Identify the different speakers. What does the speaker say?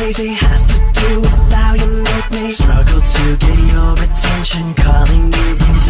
Speaker 1: crazy has to do with how you make me. Struggle to get your attention Calling you brings